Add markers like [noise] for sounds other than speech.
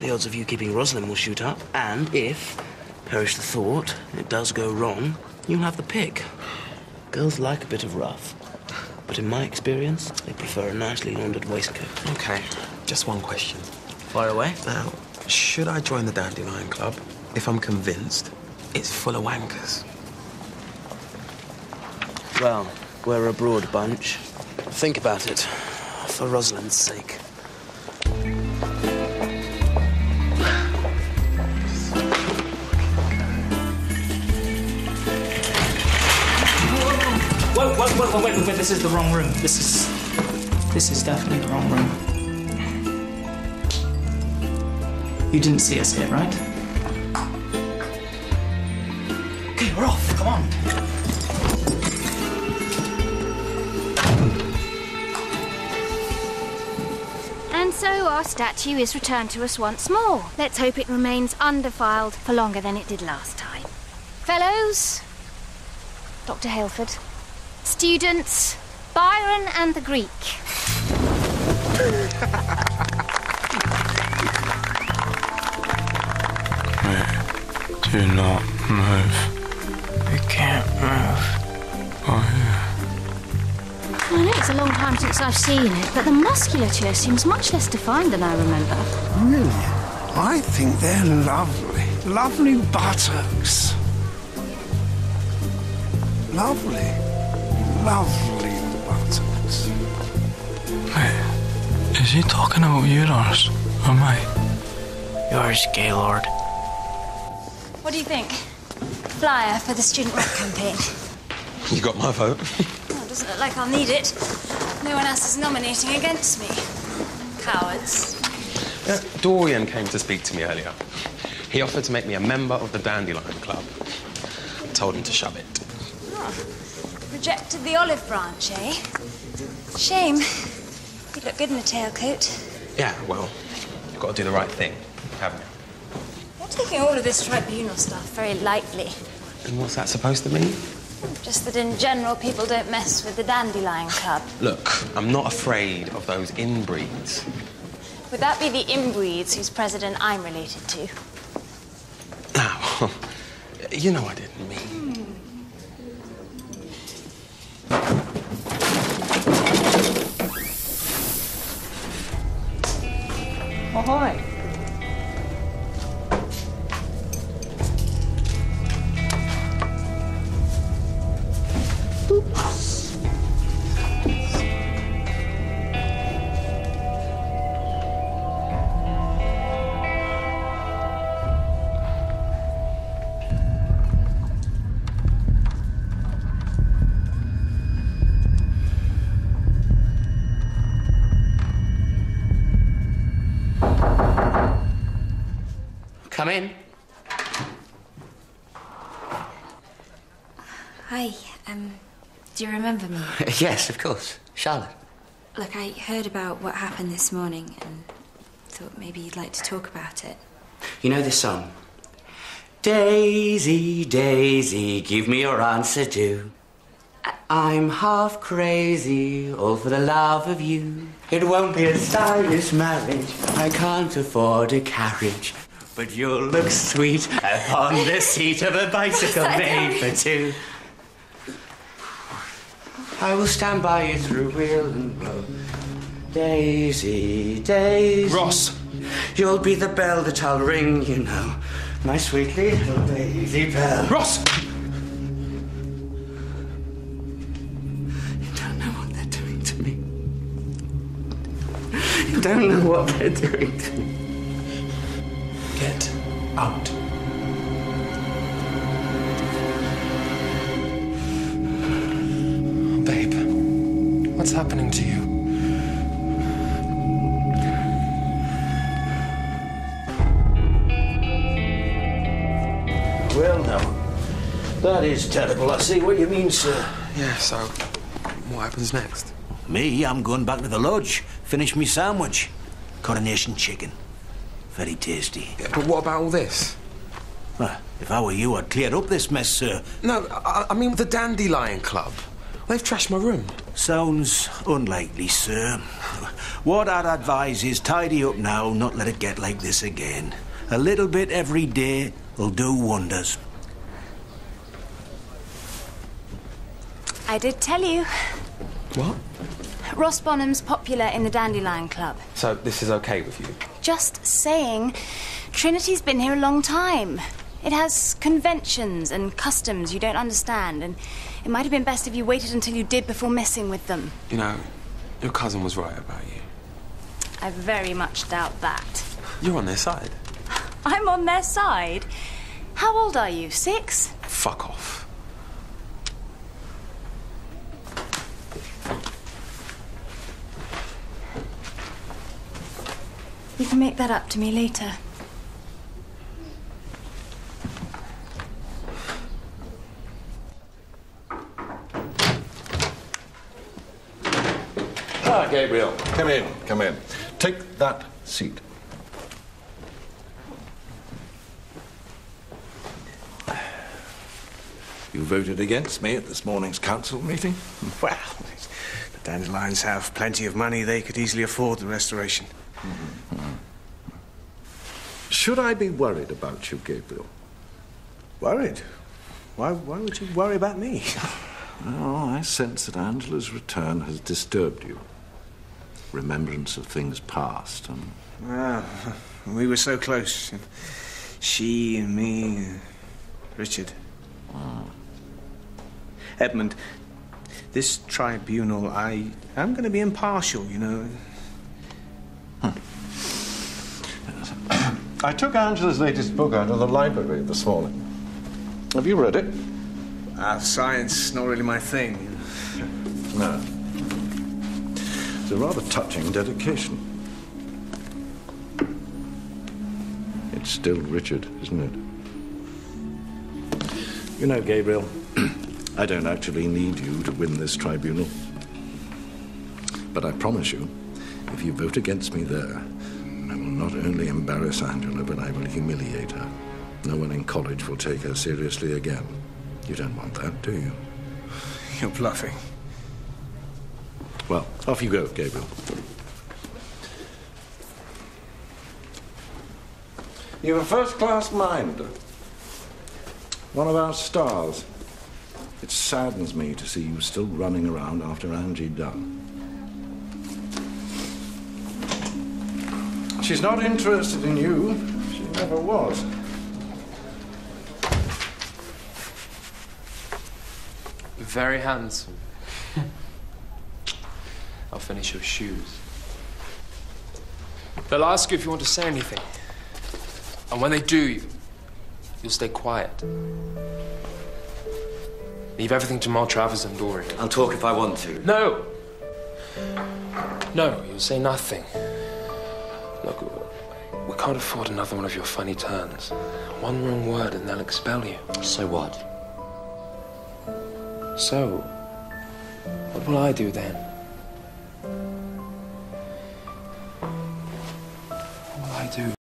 The odds of you keeping Rosalind will shoot up, and if, perish the thought, it does go wrong, you'll have the pick. Girls like a bit of rough. But in my experience, they prefer a nicely laundered waistcoat. Okay, just one question. Fire away. Now, should I join the Dandelion Club if I'm convinced it's full of wankers? Well, we're a broad bunch. Think about it, for Rosalind's sake. Wait, wait, wait, wait, wait, this is the wrong room. This is. This is definitely the wrong room. You didn't see us here, right? Okay, we're off. Come on. And so our statue is returned to us once more. Let's hope it remains undefiled for longer than it did last time. Fellows, Dr. Haleford, students, Byron and the Greek. [laughs] Do not move. We can't move. Oh, I know it's a long time since I've seen it, but the musculature seems much less defined than I remember. Really? I think they're lovely. Lovely buttocks. Lovely. Lovely buttocks. Wait, is he talking about yours or mine? Yours, Gaylord. What do you think? Flyer for the student rep campaign. You got my vote. Well, it doesn't look like I'll need it. No one else is nominating against me. Cowards. Uh, Dorian came to speak to me earlier. He offered to make me a member of the Dandelion Club. I Told him to shove it. Rejected the olive branch, eh? Shame. You'd look good in a tailcoat. Yeah, well, you've got to do the right thing, haven't you? You're taking all of this tribunal stuff very lightly. And what's that supposed to mean? Just that in general, people don't mess with the Dandelion Club. Look, I'm not afraid of those inbreeds. Would that be the inbreeds whose president I'm related to? [laughs] Now, you know I didn't mean. Oh, Come in. Hi, um, do you remember me? [laughs] yes, of course. Charlotte. Look, I heard about what happened this morning and thought maybe you'd like to talk about it. You know this song? Daisy, Daisy, give me your answer do. I'm half crazy, all for the love of you. It won't be a stylish marriage, I can't afford a carriage. But you'll look sweet upon the seat of a bicycle made for two. I will stand by you through wheel and blow. Daisy, Daisy. Ross. You'll be the bell that I'll ring, you know. My sweet little Daisy bell. Ross! You don't know what they're doing to me. You don't know what they're doing to me. Out. Babe, what's happening to you? Well, now, that is terrible. I see what you mean, sir. Yeah, so what happens next? Me, I'm going back to the lodge. Finish me sandwich. Coronation chicken. Very tasty. Yeah, but what about all this? Well, if I were you, I'd clear up this mess, sir. No, I, I mean the Dandelion Club. They've trashed my room. Sounds unlikely, sir. What I'd advise is tidy up now, not let it get like this again. A little bit every day will do wonders. I did tell you. What? Ross Bonham's popular in the Dandelion Club. So this is okay with you? Just saying, Trinity's been here a long time. It has conventions and customs you don't understand, and it might have been best if you waited until you did before messing with them. You know, your cousin was right about you. I very much doubt that. You're on their side. [laughs] I'm on their side. How old are you? Six? Fuck off. You can make that up to me later. Ah, Gabriel, come in, come in. Take that seat. You voted against me at this morning's council meeting? [laughs] Well, the Dandelions have plenty of money. They could easily afford the restoration. Should I be worried about you, Gabriel? Worried? Why, why would you worry about me? [laughs] Oh, I sense that Angela's return has disturbed you. Remembrance of things past and Ah, we were so close. She and me, Richard. Edmund, this tribunal, I am going to be impartial, you know. I took Angela's latest book out of the library this morning. Have you read it? Ah, science, not really my thing. No. It's a rather touching dedication. It's still Richard, isn't it? You know, Gabriel, [clears throat] I don't actually need you to win this tribunal. But I promise you, if you vote against me there, I will not only embarrass Angela, but I will humiliate her. No one in college will take her seriously again. You don't want that, do you? You're bluffing. Well, off you go, Gabriel. You have a first class mind. One of our stars. It saddens me to see you still running around after Angie Donne. She's not interested in you. She never was. Very handsome. [laughs] I'll finish your shoes. They'll ask you if you want to say anything. And when they do, you, you'll stay quiet. Leave everything to Maltravers and Dory. I'll talk if I want to. No! No, you'll say nothing. Look, we can't afford another one of your funny turns. One wrong word and they'll expel you. So what? So, what will I do then? What will I do?